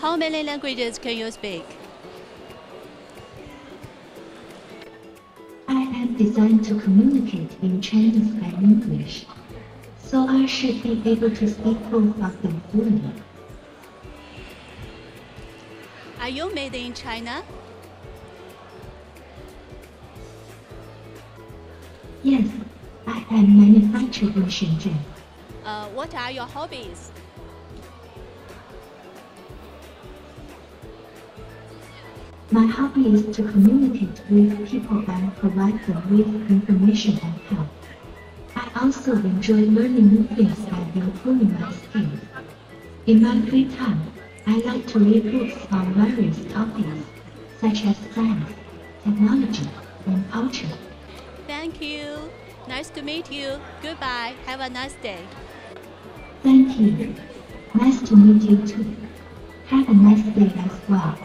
How many languages can you speak? I am designed to communicate in Chinese and English, so I should be able to speak both of them fluently. Are you made in China? Yes, I am manufactured in Shenzhen. Uh, what are your hobbies? My hobby is to communicate with people and provide them with information and help. I also enjoy learning new things and improving my skills. In my free time, I like to read books on various topics, such as science, technology, and culture. Thank you. Nice to meet you. Goodbye. Have a nice day. Thank you. Nice to meet you too. Have a nice day as well.